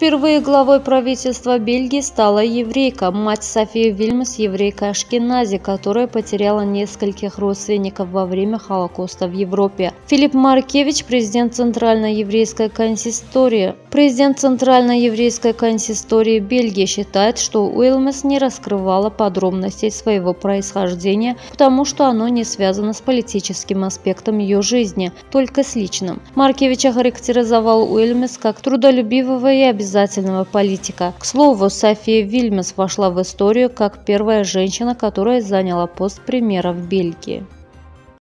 Впервые главой правительства Бельгии стала еврейка, мать Софии Вильмс, еврейка Ашкенази, которая потеряла нескольких родственников во время Холокоста в Европе. Филипп Маркевич, президент Центральной еврейской консистории. Президент Центральной еврейской консистории Бельгии считает, что Уилмес не раскрывала подробностей своего происхождения, потому что оно не связано с политическим аспектом ее жизни, только с личным. Маркевич охарактеризовал Уилмес как трудолюбивого и обязательного обязательного политика. К слову, София Вильмес вошла в историю как первая женщина, которая заняла пост премьера в Бельгии.